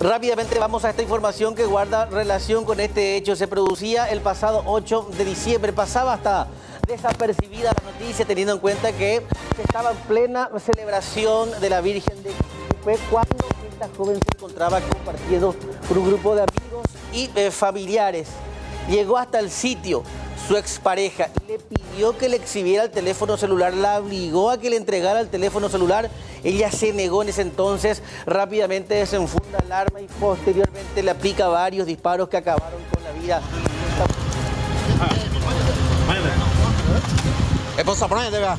Rápidamente vamos a esta información que guarda relación con este hecho. Se producía el pasado 8 de diciembre. Pasaba hasta desapercibida la noticia teniendo en cuenta que se estaba en plena celebración de la Virgen de Guadalupe cuando esta joven se encontraba compartiendo con un grupo de amigos y eh, familiares. Llegó hasta el sitio su expareja le pidió que le exhibiera el teléfono celular, la obligó a que le entregara el teléfono celular. Ella se negó en ese entonces, rápidamente desenfunda el arma y posteriormente le aplica varios disparos que acabaron con la vida. Esposa, ponete, vea.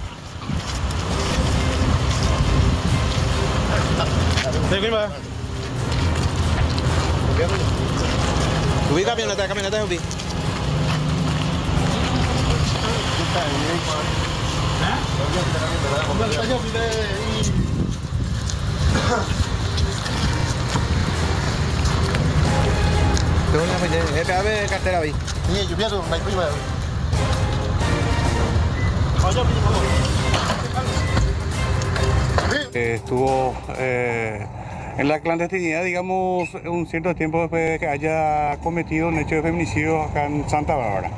Subí camioneta, camioneta, subí. Eh, estuvo eh, en la clandestinidad, digamos, un cierto tiempo después de que haya cometido un hecho de feminicidio acá en Santa Bárbara.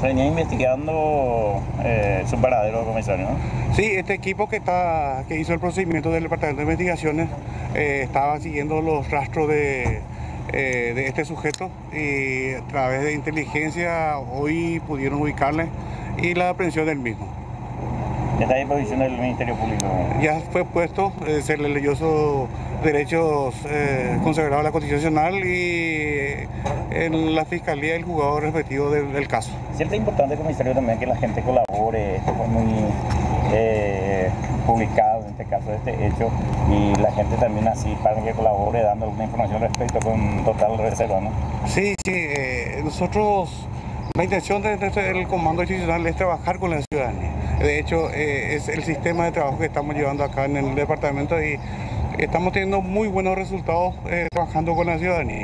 Se venía investigando eh, su paradero, comisario, ¿no? Sí, este equipo que, está, que hizo el procedimiento del Departamento de Investigaciones eh, estaba siguiendo los rastros de, eh, de este sujeto y a través de inteligencia hoy pudieron ubicarle y la aprehensión del mismo. Está a disposición del Ministerio Público. Ya fue puesto, eh, se le leyó sus derechos eh, consagrados a la Constitución Nacional y en la Fiscalía el jugador respectivo del, del caso. Siempre es importante, comisario, también que la gente colabore. Esto fue muy eh, publicado, en este caso, este hecho. Y la gente también así, para que colabore, dando alguna información respecto con total reserva, ¿no? Sí, sí, eh, nosotros, la intención del Comando Institucional es trabajar con la ciudadanía. De hecho, eh, es el sistema de trabajo que estamos llevando acá en el departamento y estamos teniendo muy buenos resultados eh, trabajando con la ciudadanía.